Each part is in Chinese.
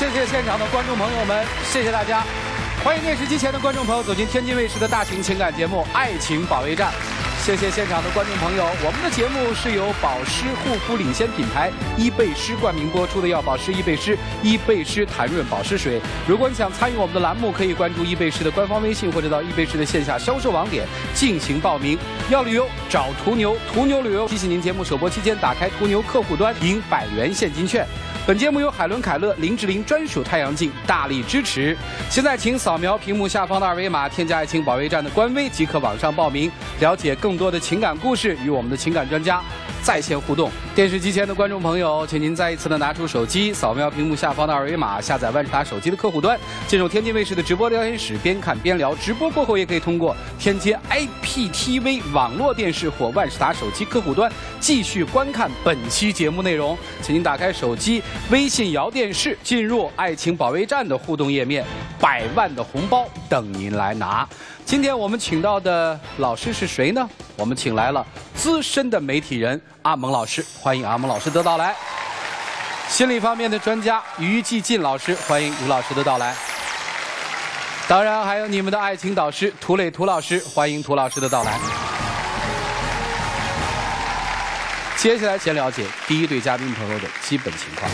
谢谢现场的观众朋友们，谢谢大家，欢迎电视机前的观众朋友走进天津卫视的大型情感节目《爱情保卫战》。谢谢现场的观众朋友，我们的节目是由保湿护肤领先品牌伊贝诗冠名播出的，要保湿伊贝诗，伊贝诗弹润保湿水。如果你想参与我们的栏目，可以关注伊贝诗的官方微信，或者到伊贝诗的线下销售网点进行报名。要旅游找途牛，途牛旅游提醒您，节目首播期间打开途牛客户端赢百元现金券。本节目由海伦凯勒林志玲专属太阳镜大力支持。现在请扫描屏幕下方的二维码，添加“爱情保卫战”的官微，即可网上报名，了解更多的情感故事，与我们的情感专家在线互动。电视机前的观众朋友，请您再一次的拿出手机，扫描屏幕下方的二维码，下载万事达手机的客户端，进入天津卫视的直播聊天室，边看边聊。直播过后，也可以通过天津 IPTV 网络电视或万事达手机客户端继续观看本期节目内容。请您打开手机微信摇电视，进入“爱情保卫战”的互动页面，百万的红包等您来拿。今天我们请到的老师是谁呢？我们请来了资深的媒体人阿蒙老师，欢迎阿蒙老师的到来。心理方面的专家于继进老师，欢迎于老师的到来。当然还有你们的爱情导师涂磊涂老师，欢迎涂老师的到来。接下来先了解第一对嘉宾朋友的基本情况。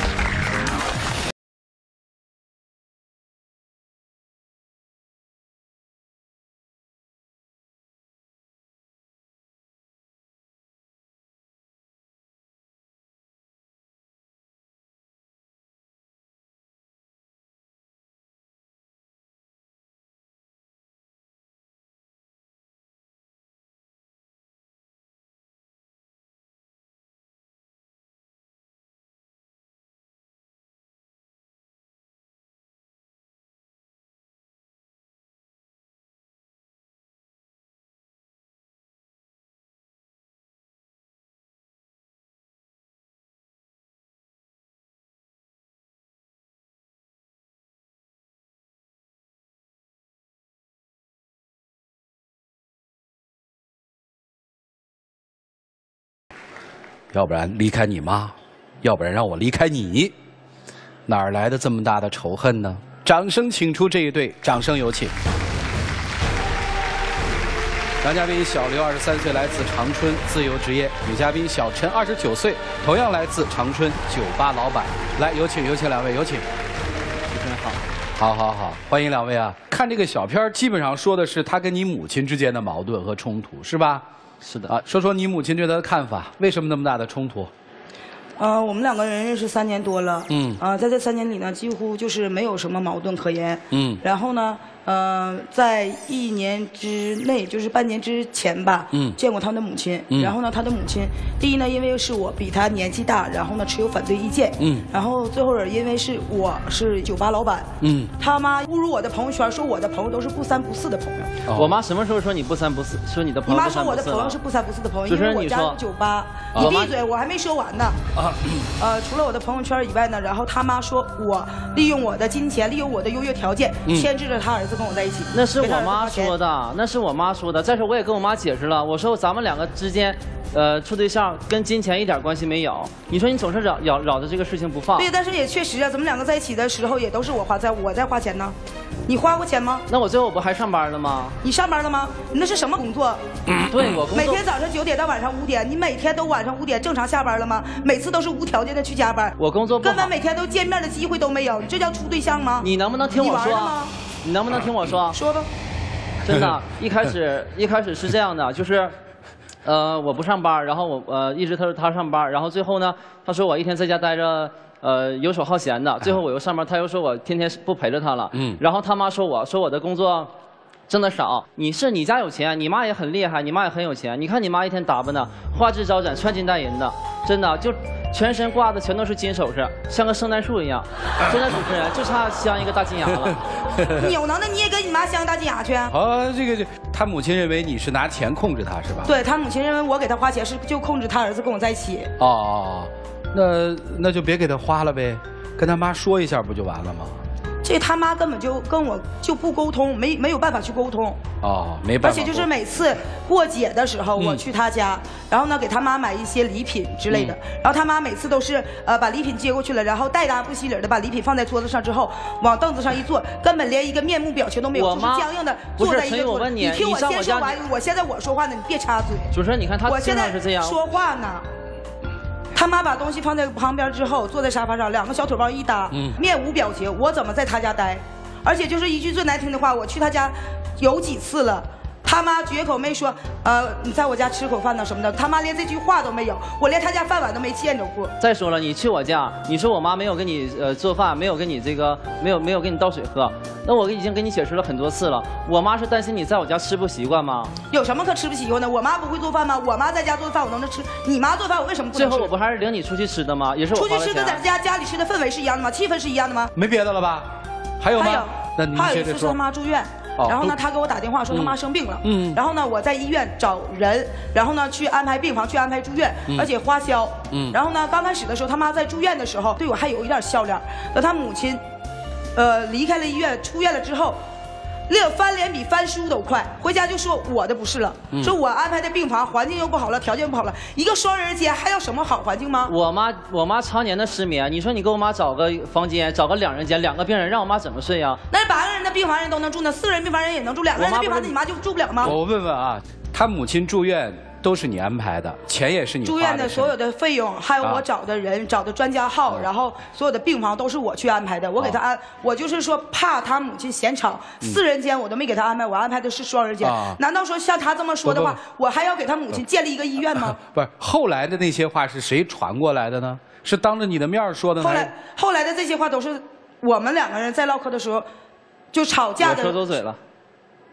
要不然离开你妈，要不然让我离开你，哪儿来的这么大的仇恨呢？掌声请出这一对，掌声有请。男嘉宾小刘，二十三岁，来自长春，自由职业；女嘉宾小陈，二十九岁，同样来自长春，酒吧老板。来，有请，有请两位，有请。主持人好，好好好，欢迎两位啊！看这个小片儿基本上说的是他跟你母亲之间的矛盾和冲突，是吧？是的。啊，说说你母亲对他的看法，为什么那么大的冲突？呃，我们两个人认识三年多了，嗯。啊、在这三年里呢，几乎就是没有什么矛盾可言，嗯。然后呢，呃，在一年之内，就是半年之前吧，嗯。见过他的母亲，嗯。然后呢，他的母亲，第一呢，因为是我比他年纪大，然后呢，持有反对意见，嗯。然后最后也因为是我是酒吧老板，嗯，他妈侮辱我的朋友圈，说我的朋友都是不三不四的朋友，哦。我妈什么时候说你不三不四？说你的朋友你妈说不三不四？了我的朋友是？不三不四的朋友，因为我家酒吧。你闭嘴，我还没说完呢。啊，呃，除了我的朋友圈以外呢，然后他妈说我利用我的金钱，利用我的优越条件，嗯。牵制着他儿子跟我在一起。那是我妈说。的，那是我妈说的。再说我也跟我妈解释了，我说咱们两个之间，呃，处对象跟金钱一点关系没有。你说你总是扰扰扰着这个事情不放，对，但是也确实啊，咱们两个在一起的时候也都是我花在我在花钱呢。你花过钱吗？那我最后不还上班了吗？你上班了吗？你那是什么工作？对我工作每天早上九点到晚上五点，你每天都晚上五点正常下班了吗？每次都是无条件的去加班，我工作不根本每天都见面的机会都没有，你这叫处对象吗？你能不能听我说吗？？你能不能听我说？说吧。真的，一开始一开始是这样的，就是，呃，我不上班，然后我呃一直他说他上班，然后最后呢，他说我一天在家待着，呃游手好闲的，最后我又上班，他又说我天天不陪着他了，嗯然后他妈说我说我的工作。挣的少，你是你家有钱，你妈也很厉害，你妈也很有钱。你看你妈一天打扮的花枝招展、穿金戴银的，真的就全身挂的全都是金首饰，像个圣诞树一样。真的主持人就差镶一个大金牙了。你有能耐你也跟你妈镶大金牙去。啊，这个这他母亲认为你是拿钱控制他是吧？对他母亲认为我给他花钱是就控制他儿子跟我在一起。哦哦，哦那那就别给他花了呗，跟他妈说一下不就完了吗？这他妈根本就跟我就不沟通，没没有办法去沟通。哦，没办法。而且就是每次过节的时候，嗯我去他家，然后呢给他妈买一些礼品之类的，嗯然后他妈每次都是呃把礼品接过去了，然后带搭不洗理的把礼品放在桌子上之后，往凳子上一坐，根本连一个面目表情都没有，就是僵硬的坐在一个桌子。你听我先说完，我现在我说话呢，你别插嘴。主持人，你看他经我现在常是这样。说话呢。他妈把东西放在旁边之后，坐在沙发上，两个小腿包一搭，嗯面无表情。我怎么在他家待？而且就是一句最难听的话，我去他家有几次了，他妈绝口没说，呃，你在我家吃口饭呢什么的，他妈连这句话都没有，我连他家饭碗都没见着过。再说了，你去我家，你说我妈没有给你呃做饭，没有给你这个，没有没有给你倒水喝，那我已经跟你解释了很多次了。我妈是担心你在我家吃不习惯吗？有什么可吃不习惯的？我妈不会做饭吗？我妈在家做的饭我都能吃，你妈做饭我为什么不能吃？最后我不还是领你出去吃的吗？也是我出去吃跟在。家家里吃的氛围是一样的吗？气氛是一样的吗？没别的了吧？还有吗？还有，那您接着说还有一次是他。妈住院，哦然后呢，他给我打电话说他妈生病了，嗯。然后呢，我在医院找人，然后呢去安排病房，去安排住院，而且花销，嗯。然后呢，刚开始的时候他妈在住院的时候对我还有一点笑脸，等他母亲，呃，离开了医院，出院了之后。那翻脸比翻书都快，回家就说我的不是了，嗯说我安排的病房环境又不好了，条件不好了，一个双人间还要什么好环境吗？我妈我妈常年的失眠，你说你给我妈找个房间，找个两人间，两个病人，让我妈怎么睡呀？那八个人的病房人都能住呢，四个人病房人也能住，两个人的病房你妈就住不了吗？我问问啊，他母亲住院都是你安排的，钱也是你花住院的所有的费用，还有啊我找的人、找的专家号，然后所有的病房都是我去安排的。我给他安，我就是说怕他母亲嫌吵，四人间我都没给他安排，我安排的是双人间啊。难道说像他这么说的话不，我还要给他母亲建立一个医院吗？不是后来的那些话是谁传过来的呢？是当着你的面说的呢？后来后来的这些话都是我们两个人在唠嗑的时候，就吵架我说多的，嘴了。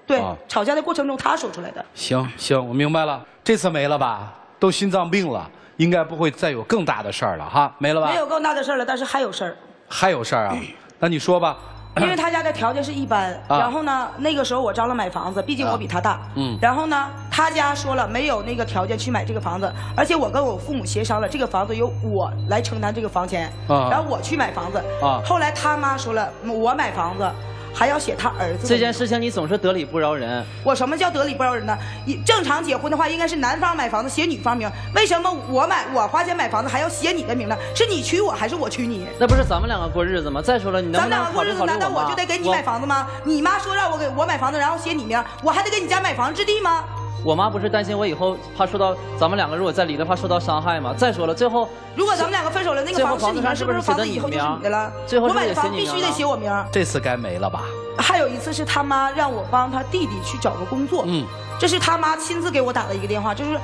对啊，吵架的过程中他说出来的。行行，我明白了，这次没了吧？都心脏病了，应该不会再有更大的事儿了哈，没了吧？没有更大的事儿了，但是还有事儿。还有事儿啊？那你说吧。因为他家的条件是一般，啊然后呢，那个时候我张罗买房子，毕竟我比他大，嗯然后呢，他家说了没有那个条件去买这个房子，而且我跟我父母协商了，这个房子由我来承担这个房钱，啊然后我去买房子，啊后来他妈说了，我买房子还要写他儿子这件事情你总是得理不饶人。我什么叫得理不饶人呢？一正常结婚的话，应该是男方买房子写女方名，为什么我买我花钱买房子还要写你的名呢？是你娶我还是我娶你？那不是咱们两个过日子吗？再说了，你能咱们不能考两个过日子，难道虑考虑我妈？我就得给你买房子吗？你妈说让我给我买房子，然后写你名，我还得给你家买房置地吗？我我妈不是担心我以后怕受到咱们两个如果再离的话受到伤害吗？再说了，最后如果咱们两个分手了，那个房子是你名，房子上是不是房子以后就是你的了？最后我买的房必须得写我名。这次该没了吧？还有一次是他妈让我帮他弟弟去找个工作，嗯，这是他妈亲自给我打的一个电话，就是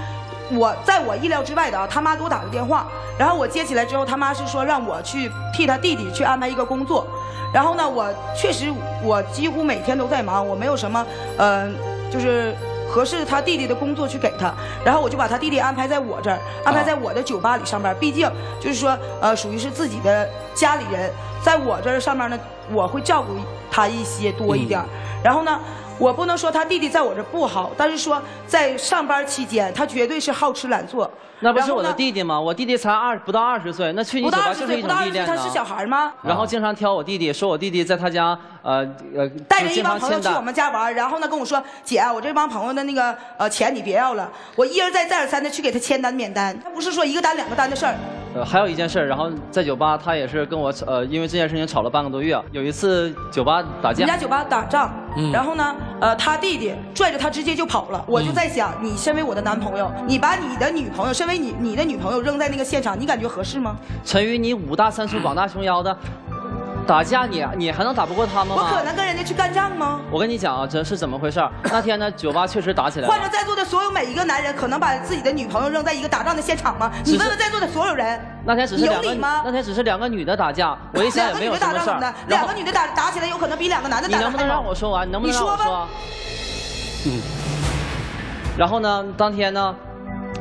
我在我意料之外的啊，他妈给我打的电话，然后我接起来之后，他妈是说让我去替他弟弟去安排一个工作，然后呢，我确实我几乎每天都在忙，我没有什么呃，就是。合适他弟弟的工作去给他，然后我就把他弟弟安排在我这儿，安排在我的酒吧里上班。毕竟就是说，呃，属于是自己的家里人，在我这儿上班呢，我会照顾他一些多一点儿。然后呢，我不能说他弟弟在我这儿不好，但是说在上班期间，他绝对是好吃懒做。那不是我的弟弟吗？我弟弟才二不到二十岁，那去你不酒吧就是一不到二十岁，种历练呢他是。小孩吗？然后经常挑我弟弟，说我弟弟在他家呃呃带着一帮朋友去我。们家玩，然后呢跟我说：“姐，我这帮朋友的那个呃钱你别要了，我一而再再而三的去给他签单免单，他不是说一个单两个单的事儿。呃，还有一件事儿，然后在酒吧他也是跟我呃，因为这件事情吵了半个多月。有一次酒吧打架人家，酒吧打仗，嗯然后呢，呃，他弟弟拽着他直接就跑了。我就在想，你身为我的男朋友，你把你的女朋友，身为你你的女朋友扔在那个现场，你感觉合适吗？陈宇，你五大三粗膀大胸腰的，打架你你还能打不过他们吗？我可能跟人家去干仗吗？我跟你讲啊，这是怎么回事？那天呢，酒吧确实打起来换着了。在座的所有每一个男人，可能把自己的女朋友扔在一个打仗的现场吗？你问问在座的所有人，那天只是有两个理吗那天只是两个女的打架，我一想也没两个女的有什么事儿打仗怎么的？。两个女的打打起来，有可能比两个男的你能不能让我说完？你能不能你说吧让我说？嗯。然后呢，当天呢，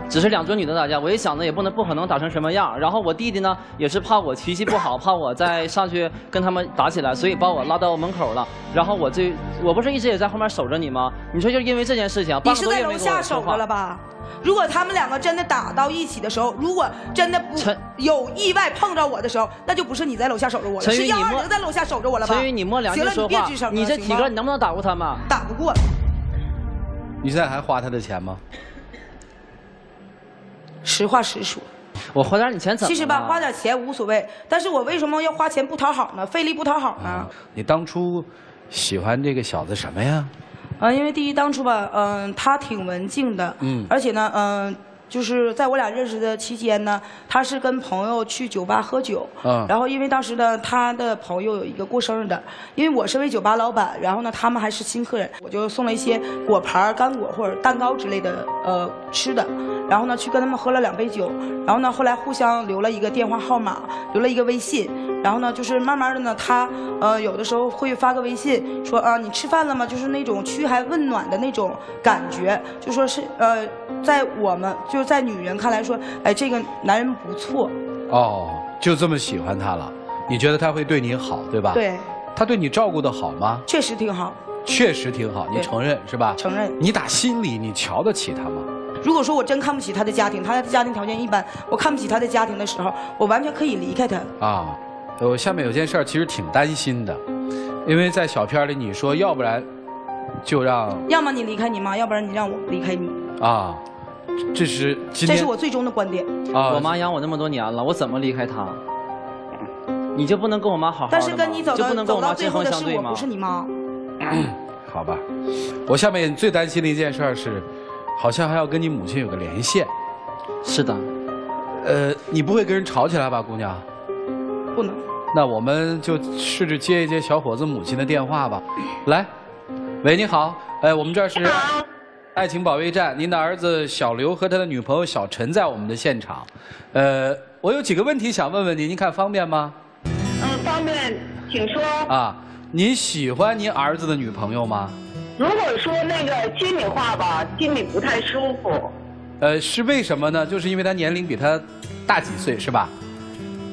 只是两桌女的打架，我一想呢，也不能不可能打成什么样。然后我弟弟呢，也是怕我脾气不好，怕我再上去跟他们打起来，所以把我拉到门口了。然后我这，我不是一直也在后面守着你吗？你说就因为这件事情，你半个是在楼多月没跟我下守着了吧？如果他们两个真的打到一起的时候，如果真的不有意外碰着我的时候，那就不是你在楼下守着我了，是幺二零在楼下守着我了吧？陈宇，你摸良心行了，说话你别吱声，了你这体格，你能不能打过他们？打不过。你现在还花他的钱吗？实话实说，我花点你钱怎么了？其实吧，花点钱无所谓，但是我为什么要花钱不讨好呢？费力不讨好呢？你当初喜欢这个小子什么呀？啊，因为第一当初吧，嗯、他挺文静的，嗯而且呢，嗯、就是在我俩认识的期间呢，他是跟朋友去酒吧喝酒，嗯然后因为当时呢，他的朋友有一个过生日的，因为我身为酒吧老板，然后呢，他们还是新客人，我就送了一些果盘儿、干果或者蛋糕之类的呃吃的，然后呢，去跟他们喝了两杯酒，然后呢，后来互相留了一个电话号码，留了一个微信，然后呢，就是慢慢的呢，他呃有的时候会发个微信说啊你吃饭了吗？就是那种嘘寒问暖的那种感觉，就说是呃在我们就是在女人看来说，哎这个男人不错，哦，就这么喜欢他了？你觉得他会对你好，对吧？。对，他对你照顾的好吗？确实挺好，确实挺好，你承认是吧？承认。你打心里你瞧得起他吗？如果说我真看不起他的家庭，他的家庭条件一般，我看不起他的家庭的时候，我完全可以离开他。啊，我下面有件事儿其实挺担心的，因为在小片里你说，要不然就让要么你离开你妈，要不然你让我离开你，啊，这是今天这是我最终的观点。啊，我妈养我那么多年了，我怎么离开她？你就不能跟我妈好好的吗？但是跟你走到就不能跟走到最我妈针后的是我，锋相对吗不？是你妈。好吧，我下面最担心的一件事儿是，好像还要跟你母亲有个连线。是的，呃，你不会跟人吵起来吧，姑娘？不能。那我们就试着接一接小伙子母亲的电话吧。来，喂，你好，哎，我们这儿是爱情保卫战，您的儿子小刘和他的女朋友小陈在我们的现场。呃，我有几个问题想问问您，您看方便吗？嗯，方便，请说。啊，您喜欢您儿子的女朋友吗？如果说那个心里话吧，心里不太舒服，呃，是为什么呢？就是因为他年龄比他大几岁，是吧？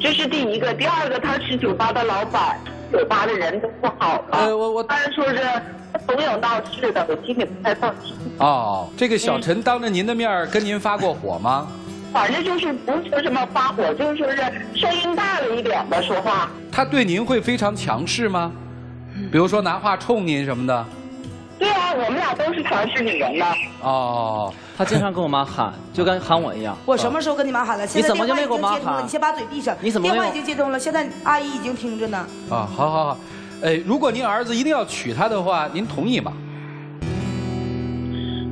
这是第一个。第二个，他是酒吧的老板，酒吧的人都不好了。呃我我当然说是总有闹事的，我心里不太放心。哦，这个小陈当着您的面儿跟您发过火吗？反正就是不是说什么发火，就是说是声音大了一点吧，说话。他对您会非常强势吗？比如说拿话冲您什么的？对啊，我们俩都是强势女人呢。哦，他经常跟我妈喊，就跟喊我一样。我什么时候跟你妈喊了？现在你怎么电话已就没给我妈经接通你先把嘴闭上。你怎么没有电话已经接通了？现在阿姨已经听着呢。啊，好好好，哎，如果您儿子一定要娶她的话，您同意吗？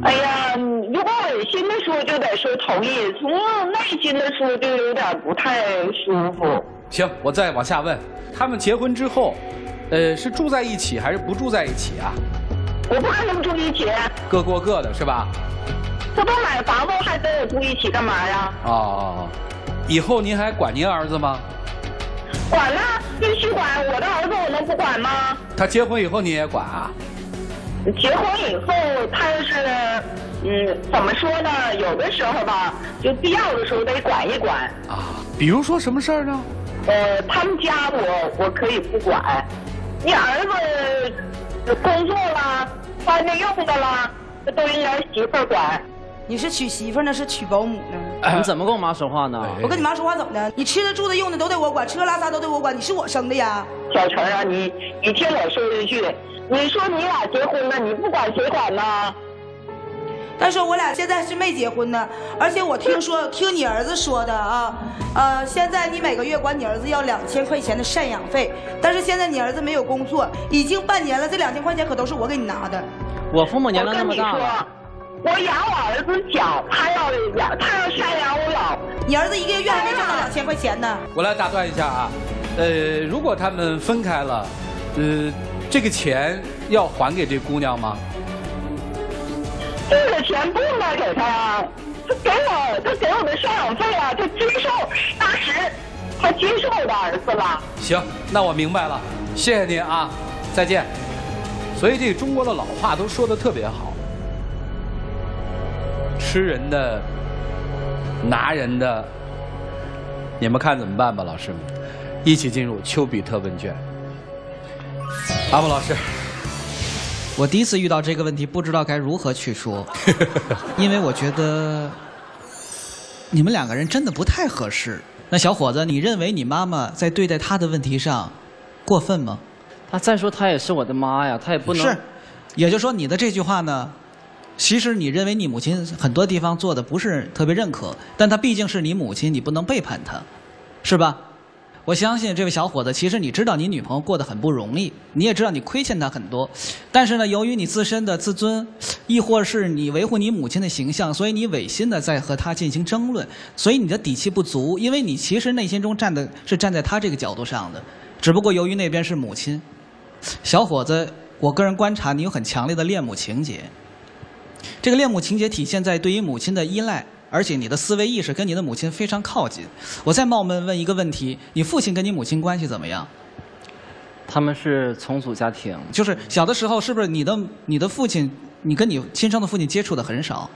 哎呀，如果违心的说就得说同意，从内心的时候就有点不太舒服。行，我再往下问，他们结婚之后，呃，是住在一起还是不住在一起啊？我不跟他们住一起，各过各的是吧？这都买房子还跟我住一起干嘛呀？哦哦哦，以后您还管您儿子吗？管呢，必须管。我的儿子我能不管吗？他结婚以后你也管啊？结婚以后，他要是，嗯，怎么说呢？有的时候吧，就必要的时候得管一管。啊，比如说什么事儿呢？呃，他们家我我可以不管，你儿子工作啦，外面用的啦，这都应该媳妇管。你是娶媳妇呢，是娶保姆呢？你怎么跟我妈说话呢？哎我跟你妈说话怎么的？你吃的、住的、用的都得我管，吃喝拉撒都得我管，你是我生的呀。小陈啊，你你听我说一句，你说你俩结婚了，你不管谁管呢？但是我俩现在是没结婚呢，而且我听说听你儿子说的啊，呃，现在你每个月管你儿子要两千块钱的赡养费，但是现在你儿子没有工作，已经半年了，这两千块钱可都是我给你拿的。我父母年龄那么大了，，我养我儿子小，他要养，他要赡养我老。你儿子一个月还没挣到两千块钱呢。我来打断一下啊，呃，如果他们分开了，呃，这个钱要还给这姑娘吗？这个钱不应该给他呀，他给我，他给我的赡养费啊，他接受，当时他接受我的儿子了。行，那我明白了，谢谢您啊，再见。所以这个中国的老话都说的特别好，吃人的拿人的，你们看怎么办吧，老师们，一起进入丘比特问卷。阿木老师，我第一次遇到这个问题，不知道该如何去说，因为我觉得你们两个人真的不太合适。那小伙子，你认为你妈妈在对待他的问题上过分吗？他再说他也是我的妈呀，他也不能是，也就是说你的这句话呢，其实你认为你母亲很多地方做的不是特别认可，但她毕竟是你母亲，你不能背叛她，是吧？我相信这位小伙子，其实你知道你女朋友过得很不容易，你也知道你亏欠她很多，但是呢，由于你自身的自尊，亦或是你维护你母亲的形象，所以你违心的在和她进行争论，所以你的底气不足，因为你其实内心中站的是站在她这个角度上的，只不过由于那边是母亲，小伙子，我个人观察你有很强烈的恋母情节，这个恋母情节体现在对于母亲的依赖。而且你的思维意识跟你的母亲非常靠近。我再冒昧问一个问题：你父亲跟你母亲关系怎么样？他们是重组家庭，就是小的时候，是不是你的你的父亲，你跟你亲生的父亲接触的很少？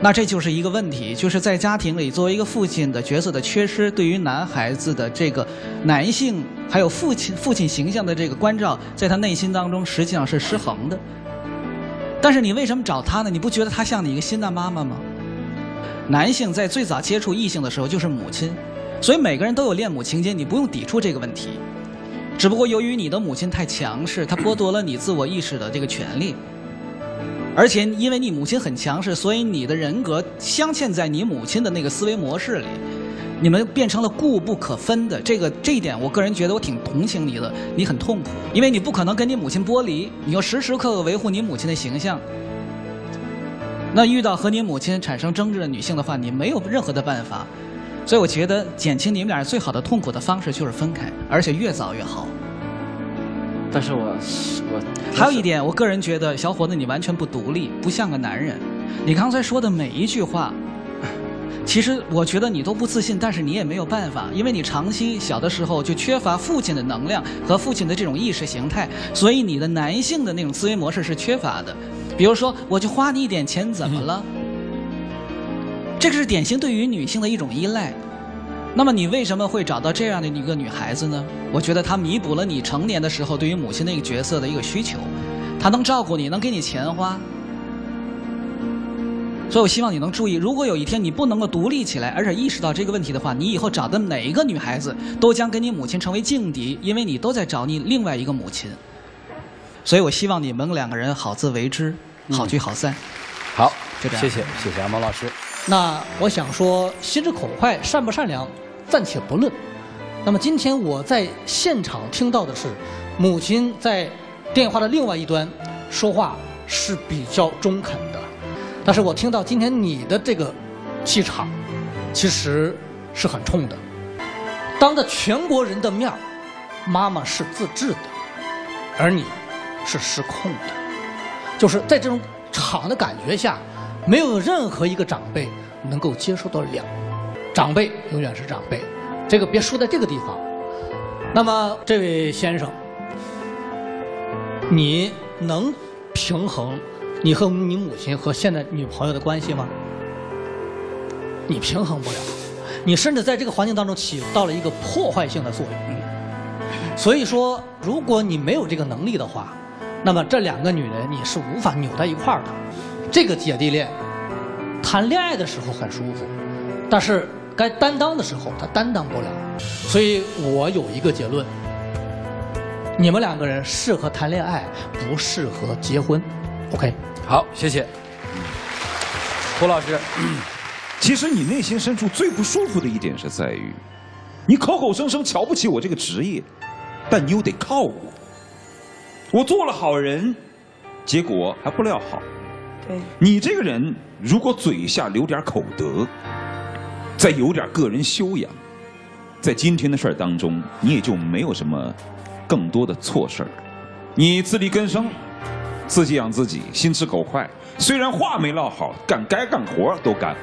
那这就是一个问题，就是在家庭里，作为一个父亲的角色的缺失，对于男孩子的这个男性还有父亲父亲形象的这个关照，在他内心当中实际上是失衡的。但是你为什么找他呢？你不觉得他像你一个新的妈妈吗？男性在最早接触异性的时候就是母亲，所以每个人都有恋母情节，你不用抵触这个问题。只不过由于你的母亲太强势，她剥夺了你自我意识的这个权利，而且因为你母亲很强势，所以你的人格镶嵌在你母亲的那个思维模式里，你们变成了固不可分的。这个这一点，我个人觉得我挺同情你的，你很痛苦，因为你不可能跟你母亲剥离，你要时时刻刻维护你母亲的形象。那遇到和你母亲产生争执的女性的话，你没有任何的办法，所以我觉得减轻你们俩最好的痛苦的方式就是分开，而且越早越好。但是我我还有一点，我个人觉得小伙子你完全不独立，不像个男人。你刚才说的每一句话，其实我觉得你都不自信，但是你也没有办法，因为你长期小的时候就缺乏父亲的能量和父亲的这种意识形态，所以你的男性的那种思维模式是缺乏的。比如说，我就花你一点钱，怎么了？这个是典型对于女性的一种依赖。那么你为什么会找到这样的一个女孩子呢？我觉得她弥补了你成年的时候对于母亲那个角色的一个需求，她能照顾你，能给你钱花。所以我希望你能注意，如果有一天你不能够独立起来，而且意识到这个问题的话，你以后找的哪一个女孩子都将跟你母亲成为劲敌，因为你都在找你另外一个母亲。所以我希望你们两个人好自为之，好聚好散。好，就这样谢谢谢谢阿毛老师。那我想说，心直口快，善不善良，暂且不论。那么今天我在现场听到的是，母亲在电话的另外一端说话是比较中肯的，但是我听到今天你的这个气场，其实是很冲的。当着全国人的面妈妈是自制的，而你是失控的，就是在这种场的感觉下，没有任何一个长辈能够接受得了。长辈永远是长辈，这个别说在这个地方。那么，这位先生，你能平衡你和你母亲和现在女朋友的关系吗？你平衡不了，你甚至在这个环境当中起到了一个破坏性的作用。所以说，如果你没有这个能力的话，那么这两个女人你是无法扭在一块儿的。这个姐弟恋，谈恋爱的时候很舒服，但是该担当的时候他担当不了。所以我有一个结论：你们两个人适合谈恋爱，不适合结婚。OK，好，谢谢。胡老师，其实你内心深处最不舒服的一点是在于，你口口声声瞧不起我这个职业，但你又得靠我。我做了好人，结果还不料好。对，你这个人如果嘴下留点口德，再有点个人修养，在今天的事儿当中，你也就没有什么更多的错事儿。你自力更生，自己养自己，心直口快。虽然话没唠好，干该干活都干，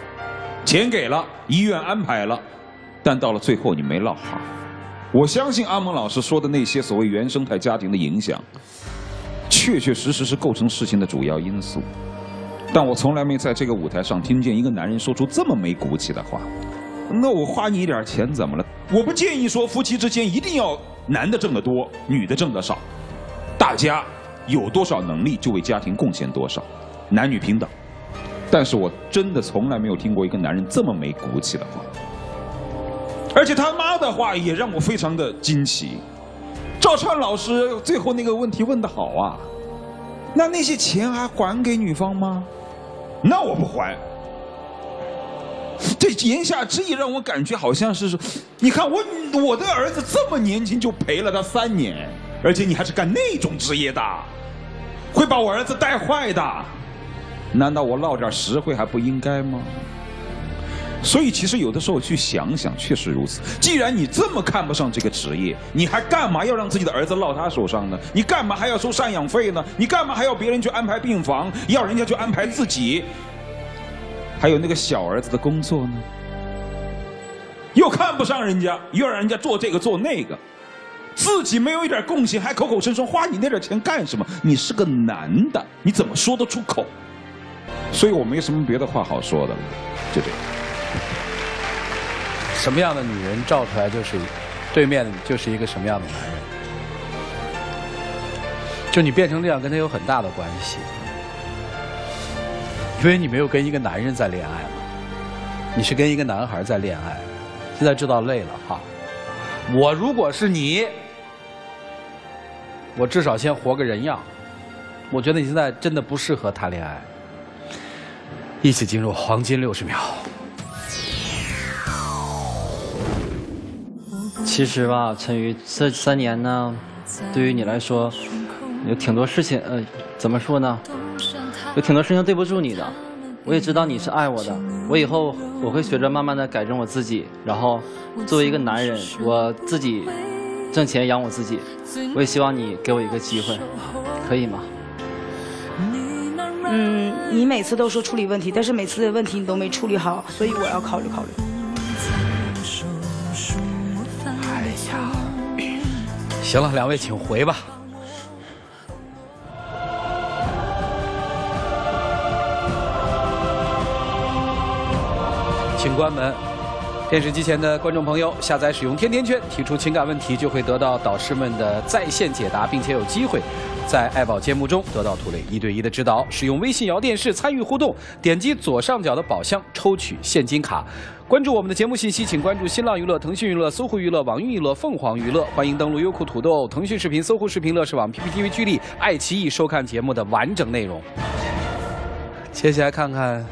钱给了，医院安排了，但到了最后你没唠好。我相信阿蒙老师说的那些所谓原生态家庭的影响，确确实实是构成事情的主要因素。但我从来没在这个舞台上听见一个男人说出这么没骨气的话。那我花你一点钱怎么了？我不建议说夫妻之间一定要男的挣得多，女的挣得少，大家有多少能力就为家庭贡献多少，男女平等。但是我真的从来没有听过一个男人这么没骨气的话，而且他妈的话也让我非常的惊奇。赵川老师最后那个问题问的好啊，那那些钱还还给女方吗？那我不还。这言下之意让我感觉好像是说，你看我我的儿子这么年轻就陪了他三年，而且你还是干那种职业的，会把我儿子带坏的，难道我落点实惠还不应该吗？所以其实有的时候去想想，确实如此。既然你这么看不上这个职业，你还干嘛要让自己的儿子落他手上呢？你干嘛还要收赡养费呢？你干嘛还要别人去安排病房，要人家去安排自己？还有那个小儿子的工作呢？又看不上人家，又让人家做这个做那个，自己没有一点贡献，还口口声声花你那点钱干什么？你是个男的，你怎么说得出口？所以我没什么别的话好说的了，就这样。什么样的女人照出来就是，对面就是一个什么样的男人。就你变成这样，跟他有很大的关系，因为你没有跟一个男人在恋爱了，你是跟一个男孩在恋爱。现在知道累了哈。我如果是你，我至少先活个人样。我觉得你现在真的不适合谈恋爱。一起进入黄金六十秒。其实吧，陈宇，这三年呢，对于你来说，有挺多事情，呃，怎么说呢？有挺多事情对不住你的。我也知道你是爱我的，我以后我会学着慢慢的改正我自己，然后作为一个男人，我自己挣钱养我自己。我也希望你给我一个机会，可以吗？嗯，你每次都说处理问题，但是每次的问题你都没处理好，所以我要考虑考虑。哎呀，行了，两位请回吧。请关门。电视机前的观众朋友，下载使用天天圈，提出情感问题就会得到导师们的在线解答，并且有机会在爱宝节目中得到涂磊一对一的指导。使用微信摇电视参与互动，点击左上角的宝箱抽取现金卡。关注我们的节目信息，请关注新浪娱乐、腾讯娱乐、搜狐娱乐、网易娱乐、凤凰娱乐。欢迎登录优酷、土豆、腾讯视频、搜狐视频、乐视网、PPTV、聚力、爱奇艺收看节目的完整内容。接下来看看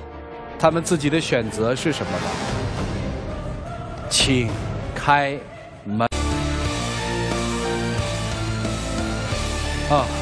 他们自己的选择是什么吧。请开门。啊。